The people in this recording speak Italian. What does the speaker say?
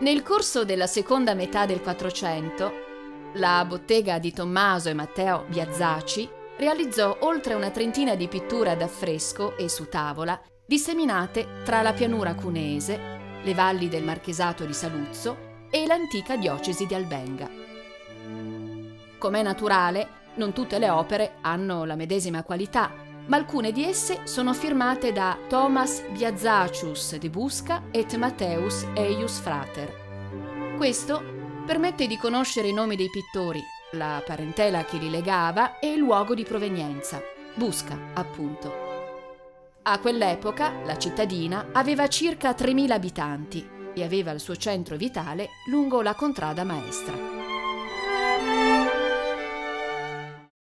Nel corso della seconda metà del Quattrocento, la bottega di Tommaso e Matteo Biazzaci realizzò oltre una trentina di pitture ad affresco e su tavola disseminate tra la pianura cuneese, le valli del Marchesato di Saluzzo e l'antica diocesi di Albenga. Com'è naturale, non tutte le opere hanno la medesima qualità, ma alcune di esse sono firmate da Thomas Biazacius de Busca et Matteus Eius Frater. Questo permette di conoscere i nomi dei pittori, la parentela che li legava e il luogo di provenienza, Busca, appunto. A quell'epoca la cittadina aveva circa 3.000 abitanti e aveva il suo centro vitale lungo la contrada maestra.